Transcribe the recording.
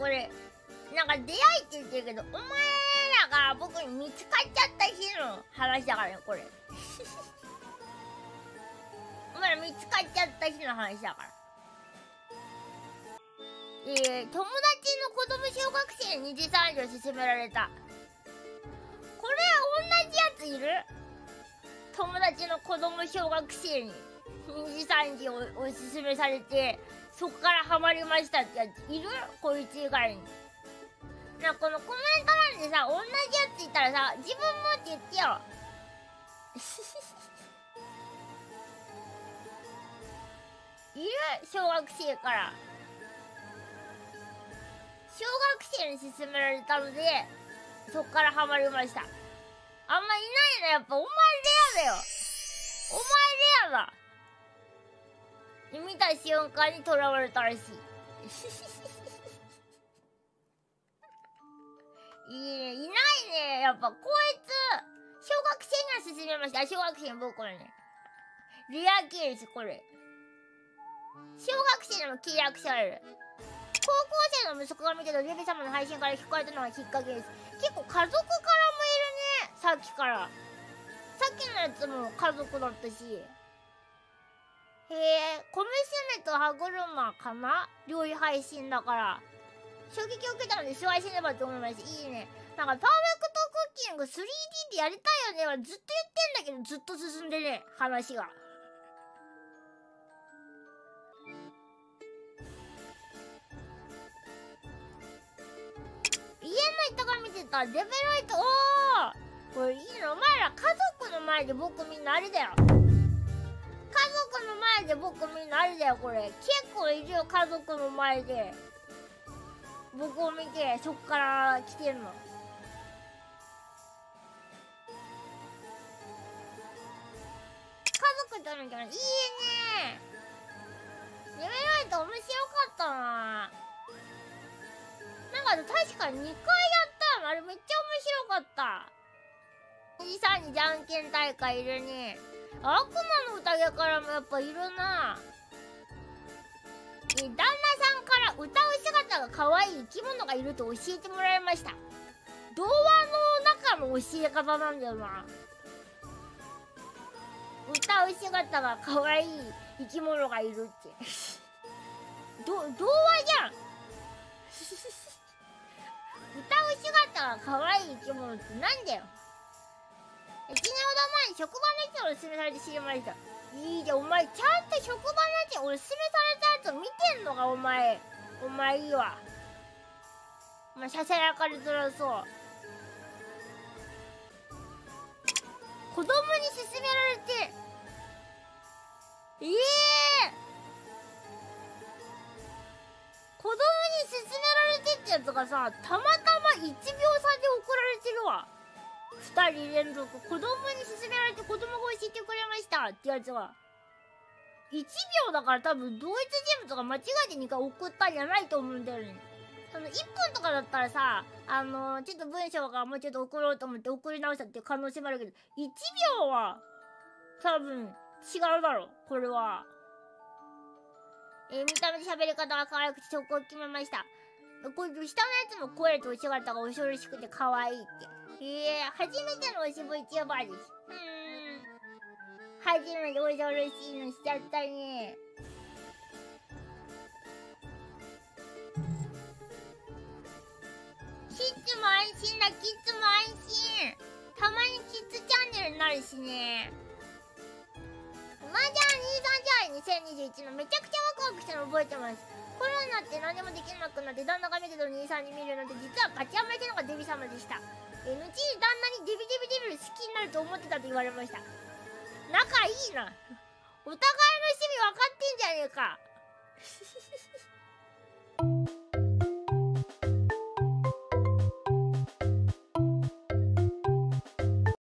これなんか出会いって言ってるけどお前らが僕に見つかっちゃった日の話だからねこれ。お前ら見つかっちゃった日の話だから。えー、友達の子供小学生に二次産業勧められた。これは同じやついる？友達の子供小学生に。二次産業をおすすめされてそこからハマりましたってやついる？こいつ以外に。なこのコメント欄でさ同じやついたらさ自分もって言ってよ。いる？小学生から。小学生に勧められたのでそっからハマりました。あんまいないなやっぱお前レアだよ。お前レアだ。見た瞬間に囚われたらしい。いいねいないね。やっぱこいつ小学生には勧めました。小学生の僕はねリアケースこれ。小学生でも契約される。高校生の息子が見てたデビ様の配信から聞こえたのがきっかけです。結構家族からもいるねさっきから。さっきのやつも家族だったし。へえ小娘と歯車かな？料理配信だから。衝撃を受けたので紹介しねばと思います。いいね。なんかパーフェクトクッキング 3D でやりたいよね。はずっと言ってんだけどずっと進んでね話が。家の人が見てたデベロイト。おおこれいいの？お前ら家族の前で僕みんなあれだよ。族の前で僕みんなあれだよこれ。結構いるよ家族の前で。僕を見てそっから来てんの。家族とのいいね。デベロイト面白かったな。なんか確かに2回やった。よあれめっちゃ面白かった。おじさんにじゃんけん大会いるね悪魔の宴からもやっぱいるな。旦那さんから歌う姿が可愛い生き物がいると教えてもらいました。童話の中の教え方なんだよな。歌う姿が可愛い生き物がいるって。ど童話じゃん。歌う姿が可愛い生き物ってなんだよ。1年ほど前に職場の人をおすすめされて知りました。いいじゃんお前ちゃんと職場の人おすすめされたやつ見てんのかお前。お前いいわ。お前ささやかれづらそう。子供に勧められて。ええ子供に勧められてってやつがさたまたま1秒差で送られてる人連続子供に勧められて子供が教えてくれましたってやつが1秒だから多分同一人物が間違えて2回送ったんじゃないと思うんだよね。その1分とかだったらさあのー、ちょっと文章がもうちょっと送ろうと思って送り直したっていう可能性もあるけど1秒は多分違うだろこれは。えー、見た目で喋り方が可愛くてそこを決めました。これ下のやつも声と姿が恐ろしくて可愛いって。えー、初めてのおしぼりチューバーです。うん。初めて恐ろしいのしちゃったね。キッズも安心だ、キッズも安心。たまにキッズチャンネルになるしね。まあじゃあ、23じゃ2021のめちゃくちゃワクワクしたの覚えてます。コロナって何でもできなくなって旦那が見てた兄さんに見るので実は勝ち余りてのがデビ様でした。後に旦那にデビデビデビ好きになると思ってたと言われました仲いいなお互いの趣味分かってんじゃねえか